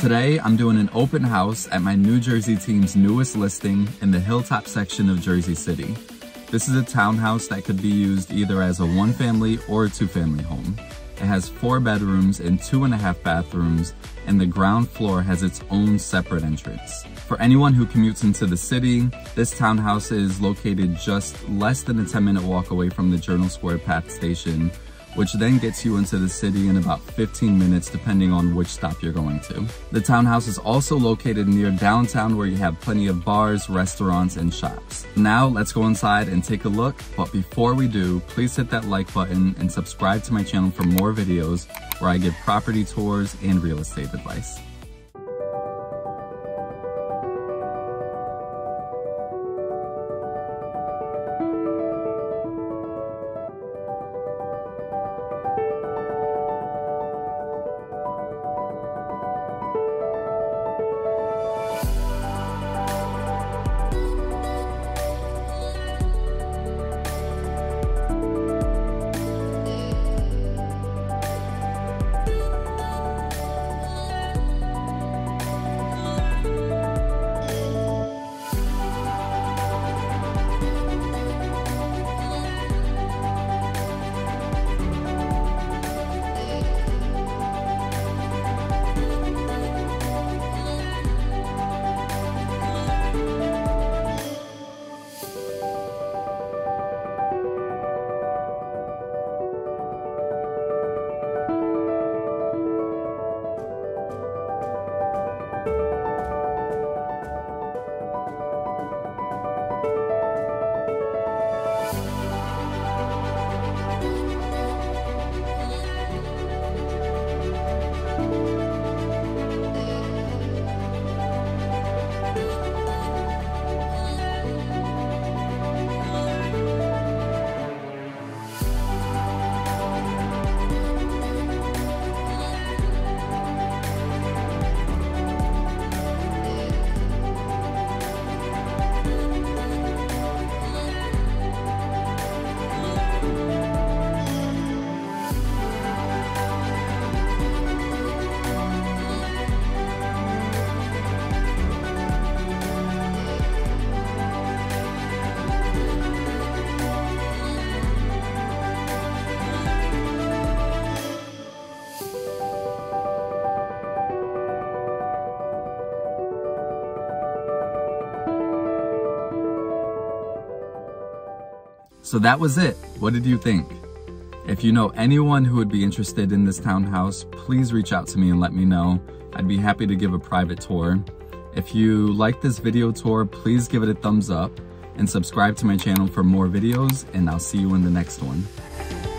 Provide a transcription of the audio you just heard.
Today, I'm doing an open house at my New Jersey team's newest listing in the Hilltop section of Jersey City. This is a townhouse that could be used either as a one family or a two family home. It has four bedrooms and two and a half bathrooms, and the ground floor has its own separate entrance. For anyone who commutes into the city, this townhouse is located just less than a 10 minute walk away from the Journal Square Path station, which then gets you into the city in about 15 minutes depending on which stop you're going to. The townhouse is also located near downtown where you have plenty of bars, restaurants, and shops. Now let's go inside and take a look, but before we do, please hit that like button and subscribe to my channel for more videos where I give property tours and real estate advice. So that was it. What did you think? If you know anyone who would be interested in this townhouse, please reach out to me and let me know. I'd be happy to give a private tour. If you like this video tour, please give it a thumbs up and subscribe to my channel for more videos and I'll see you in the next one.